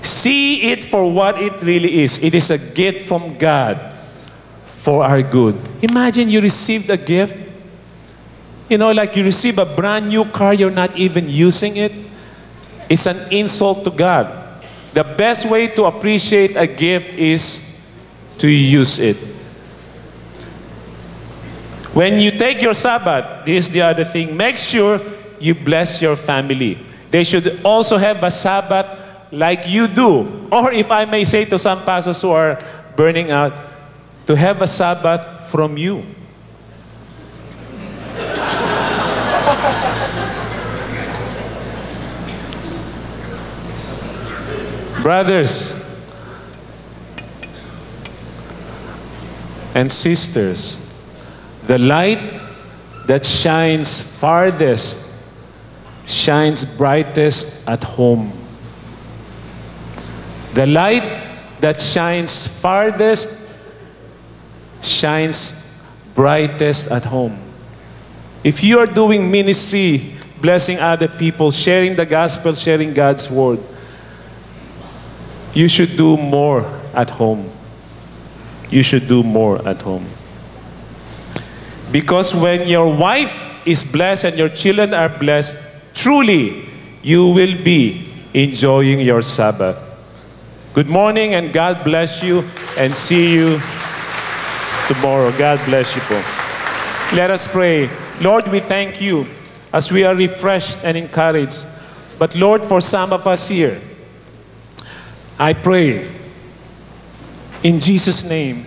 See it for what it really is. It is a gift from God for our good. Imagine you received a gift. You know, like you receive a brand new car, you're not even using it. It's an insult to God. The best way to appreciate a gift is to use it. When you take your Sabbath, this is the other thing, make sure you bless your family. They should also have a Sabbath like you do. Or if I may say to some pastors who are burning out, to have a Sabbath from you. Brothers and sisters, the light that shines farthest shines brightest at home. The light that shines farthest shines brightest at home. If you are doing ministry, blessing other people, sharing the gospel, sharing God's word, you should do more at home. You should do more at home. Because when your wife is blessed and your children are blessed, truly you will be enjoying your Sabbath. Good morning and God bless you and see you tomorrow. God bless you po. Let us pray. Lord, we thank you as we are refreshed and encouraged. But Lord, for some of us here, I pray in Jesus' name,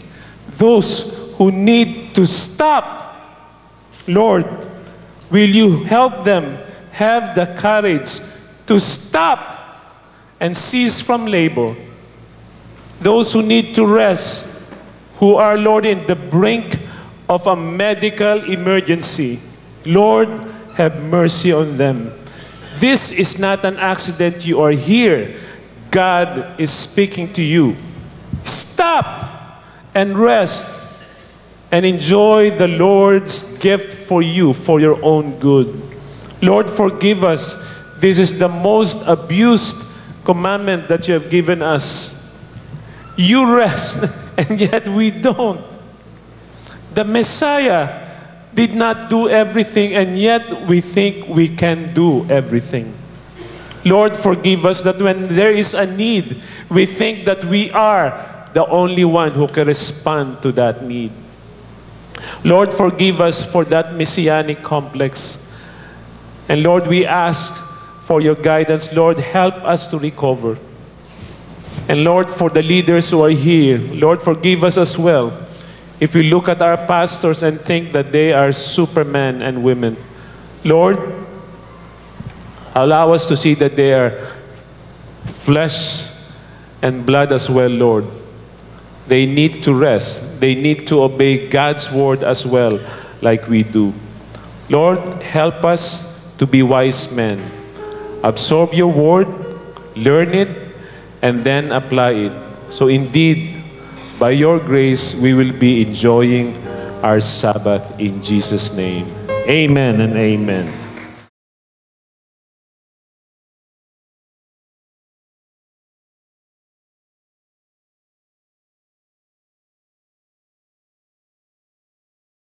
those who need to stop, Lord, will you help them have the courage to stop and cease from labor? Those who need to rest, who are, Lord, in the brink of a medical emergency, Lord, have mercy on them. This is not an accident. You are here. God is speaking to you. Stop and rest and enjoy the Lord's gift for you for your own good. Lord, forgive us. This is the most abused commandment that you have given us. You rest, and yet we don't. The Messiah did not do everything, and yet we think we can do everything. Lord, forgive us that when there is a need, we think that we are the only one who can respond to that need. Lord, forgive us for that messianic complex. And Lord, we ask for your guidance. Lord, help us to recover. And Lord, for the leaders who are here, Lord, forgive us as well. If we look at our pastors and think that they are supermen and women, Lord, allow us to see that they are flesh and blood as well, Lord. They need to rest. They need to obey God's word as well, like we do. Lord, help us to be wise men. Absorb your word, learn it, and then apply it. So, indeed, by your grace, we will be enjoying our Sabbath in Jesus' name. Amen and amen.